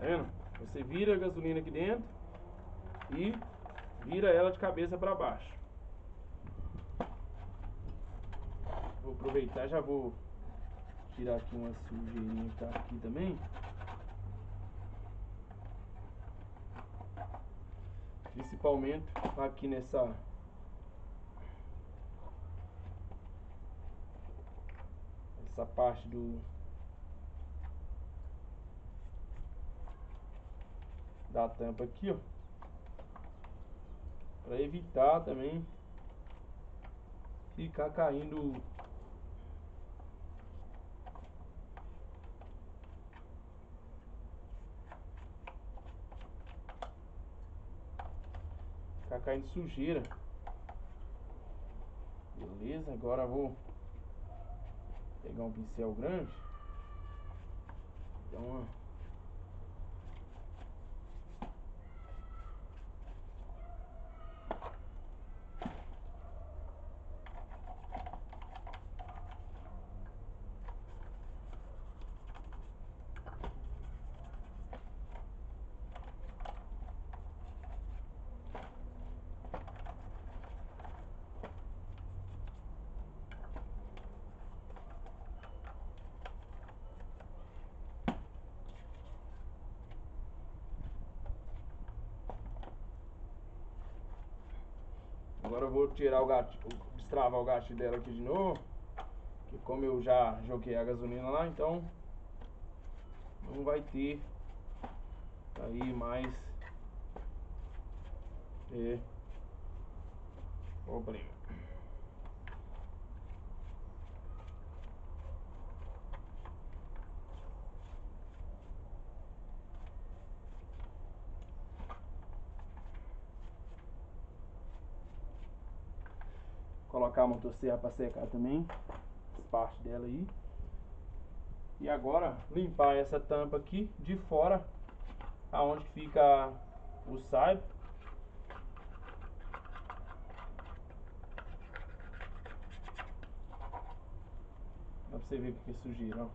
vendo? Você vira a gasolina aqui dentro e vira ela de cabeça para baixo. Vou aproveitar, já vou tirar aqui uma sujeirinha que tá aqui também. Principalmente aqui nessa essa parte do da tampa aqui, ó. Para evitar também ficar caindo ficar caindo sujeira. Beleza, agora vou pegar um pincel grande. Então, Agora eu vou tirar o gato, destravar o gato dela aqui de novo. Que como eu já joguei a gasolina lá, então não vai ter aí mais é, problema. Colocar a motosserra para secar também, as partes dela aí. E agora limpar essa tampa aqui de fora, aonde fica o saibro. Dá pra você ver o que é sujeira, ó.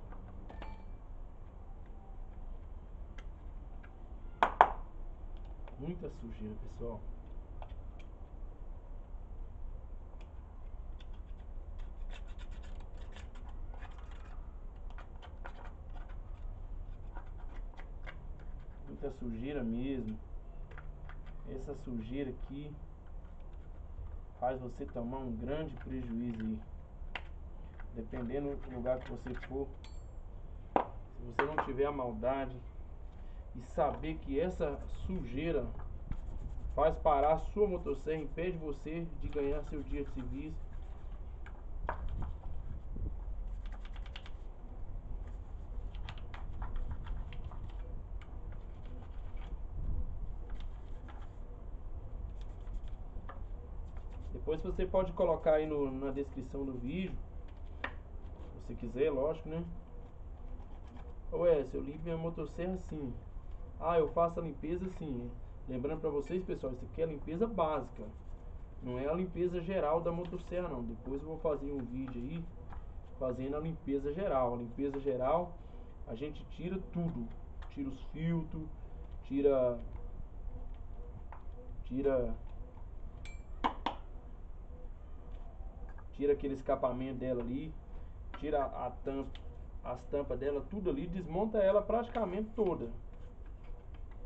Muita sujeira, pessoal. muita sujeira mesmo. Essa sujeira aqui faz você tomar um grande prejuízo aí. Dependendo do lugar que você for. Se você não tiver a maldade e saber que essa sujeira faz parar a sua motosserra, impede você de ganhar seu dia de serviço Depois você pode colocar aí no, na descrição do vídeo, se quiser, lógico, né? Ué, se eu limpo minha motosserra assim. Ah, eu faço a limpeza assim. Lembrando pra vocês, pessoal, isso aqui é a limpeza básica. Não é a limpeza geral da motosserra, não. Depois eu vou fazer um vídeo aí fazendo a limpeza geral. A limpeza geral, a gente tira tudo. Tira os filtros, tira... Tira tira aquele escapamento dela ali, tira a tampa, as tampas dela, tudo ali, desmonta ela praticamente toda.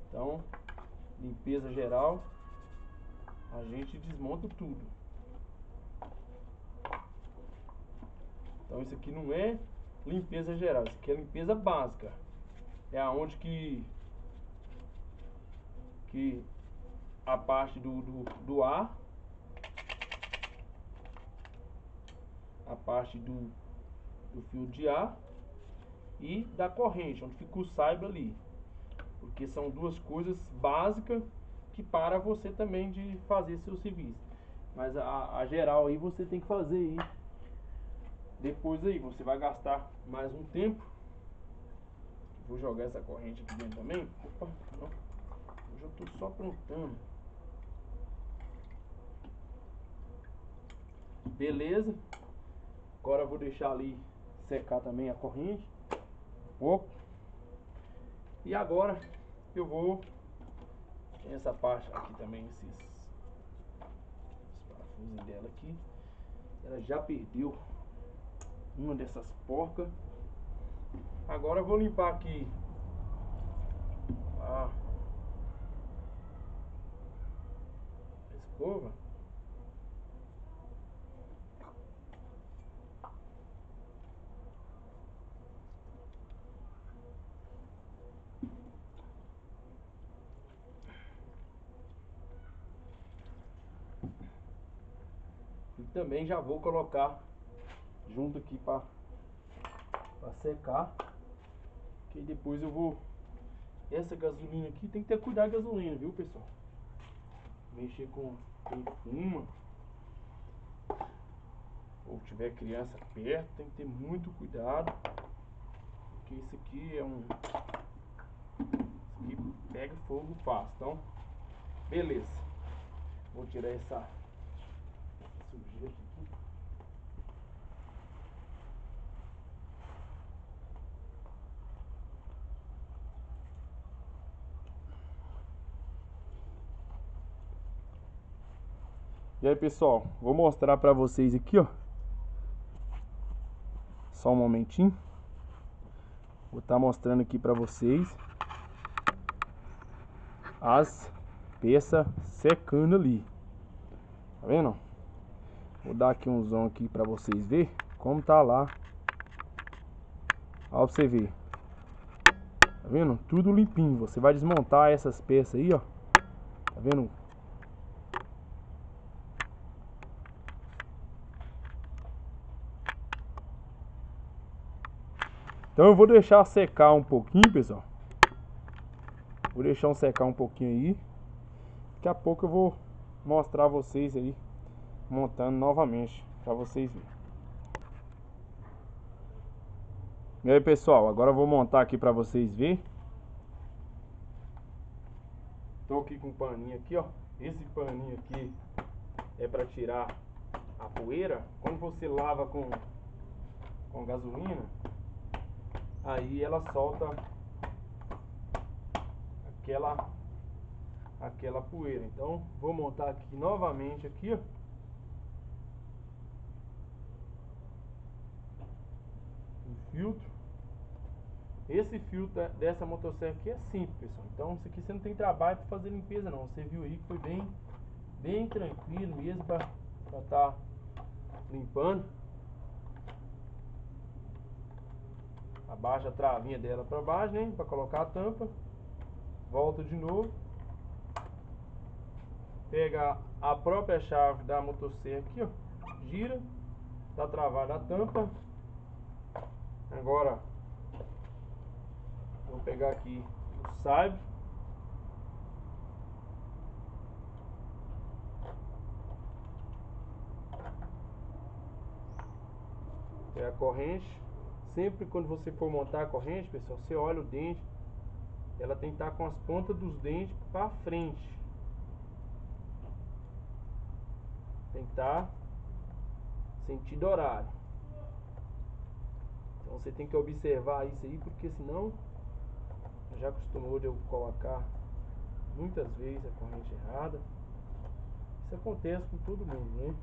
Então, limpeza geral, a gente desmonta tudo. Então isso aqui não é limpeza geral, isso aqui é limpeza básica. É aonde que que a parte do, do, do ar a parte do, do fio de ar e da corrente, onde fica o saibro ali. Porque são duas coisas básicas que para você também de fazer seu serviço. Mas a, a geral aí você tem que fazer aí. Depois aí você vai gastar mais um tempo. Vou jogar essa corrente aqui dentro também. Opa, não. Hoje eu tô só aprontando. Beleza. Agora vou deixar ali secar também a corrente. Pouco. E agora eu vou essa parte aqui também, esses, esses parafusos dela aqui. Ela já perdeu uma dessas porcas. Agora eu vou limpar aqui a escova. E também já vou colocar junto aqui para secar. Que depois eu vou. Essa gasolina aqui tem que ter cuidado com a gasolina, viu pessoal? Mexer com fuma. Ou tiver criança perto, tem que ter muito cuidado. Porque isso aqui é um. Isso aqui pega fogo fácil. Então, beleza. Vou tirar essa sujeira aqui. E aí pessoal, vou mostrar pra vocês aqui, ó. Só um momentinho. Vou estar tá mostrando aqui pra vocês as peças secando ali. Tá vendo? Vou dar aqui um zoom aqui pra vocês ver como tá lá. Ó, pra você ver. Tá vendo? Tudo limpinho. Você vai desmontar essas peças aí, ó. Tá vendo? Então eu vou deixar secar um pouquinho, pessoal. Vou deixar um secar um pouquinho aí. Daqui a pouco eu vou mostrar a vocês aí montando novamente para vocês verem. E aí, pessoal, agora eu vou montar aqui para vocês verem. Tô aqui com um paninho aqui, ó. Esse paninho aqui é para tirar a poeira. Quando você lava com com gasolina, aí ela solta aquela aquela poeira. Então, vou montar aqui novamente aqui, ó. O filtro. Esse filtro dessa motosserra aqui é simples, pessoal. Então, isso aqui você não tem trabalho para fazer limpeza não. Você viu aí que foi bem bem tranquilo mesmo para estar tá limpando. abaixa a travinha dela para baixo, né? Para colocar a tampa. Volta de novo. Pega a própria chave da motosserra aqui, ó. Gira. Tá travada a tampa. Agora vou pegar aqui o saibro. É a corrente. Sempre quando você for montar a corrente, pessoal, você olha o dente, ela tem que estar com as pontas dos dentes para frente. Tem que estar sentido horário. Então você tem que observar isso aí, porque senão já acostumou de eu colocar muitas vezes a corrente errada. Isso acontece com todo mundo, né?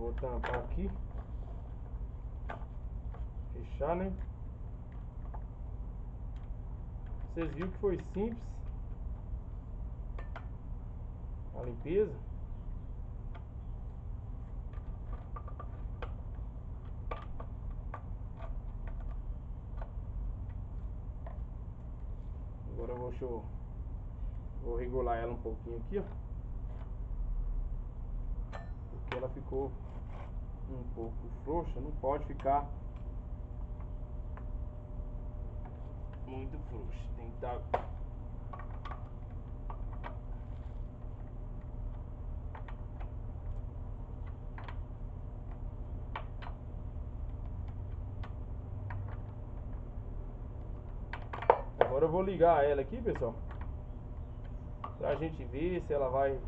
Vou tampar aqui. Fechar, né? Vocês viram que foi simples a limpeza. Agora eu vou, eu, vou regular ela um pouquinho aqui, ó. Porque ela ficou um pouco frouxa, não pode ficar muito frouxa. Tem que estar tá Agora eu vou ligar ela aqui, pessoal. Pra gente ver se ela vai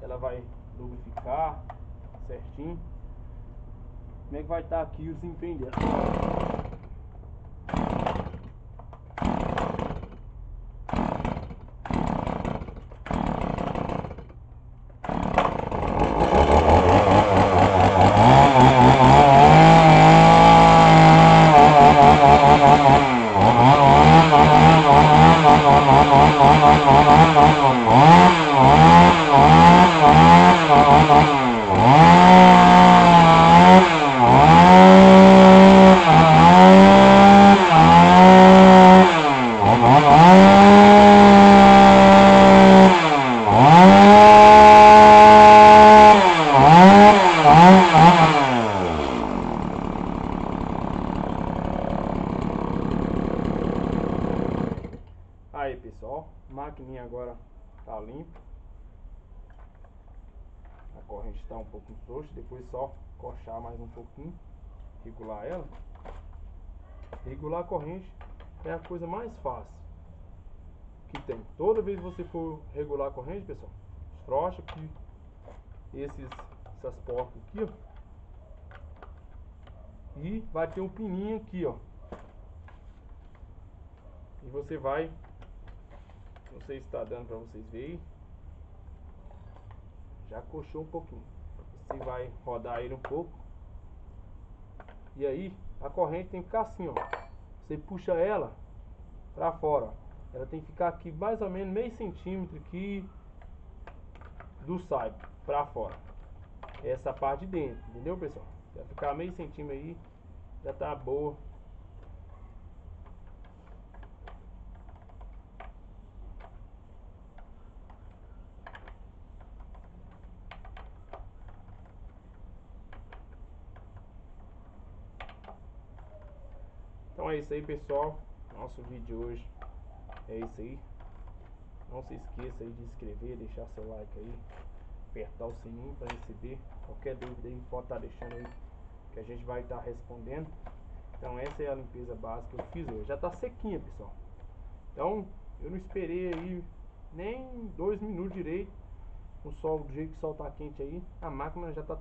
ela vai lubrificar certinho. Como é que vai estar aqui o dela. Tá limpa. A corrente está um pouco frouxa, depois só coxar mais um pouquinho, regular ela. Regular a corrente é a coisa mais fácil que tem. Toda vez que você for regular a corrente, pessoal, frouxa aqui esses, essas portas aqui, ó. E vai ter um pininho aqui, ó. E você vai não sei se está dando para vocês verem. Já coxou um pouquinho. Você vai rodar ele um pouco. E aí, a corrente tem que ficar assim, ó. Você puxa ela para fora. Ela tem que ficar aqui mais ou menos meio centímetro aqui do side para fora. Essa parte de dentro, entendeu, pessoal? Vai ficar meio centímetro aí, já tá boa isso aí pessoal, nosso vídeo hoje é isso aí. Não se esqueça aí de inscrever, deixar seu like aí, apertar o sininho para receber qualquer dúvida aí, pode estar tá deixando aí que a gente vai estar tá respondendo. Então essa é a limpeza básica que eu fiz hoje. Já está sequinha pessoal. Então eu não esperei aí nem dois minutos direito. O sol, do jeito que o sol tá quente aí, a máquina já está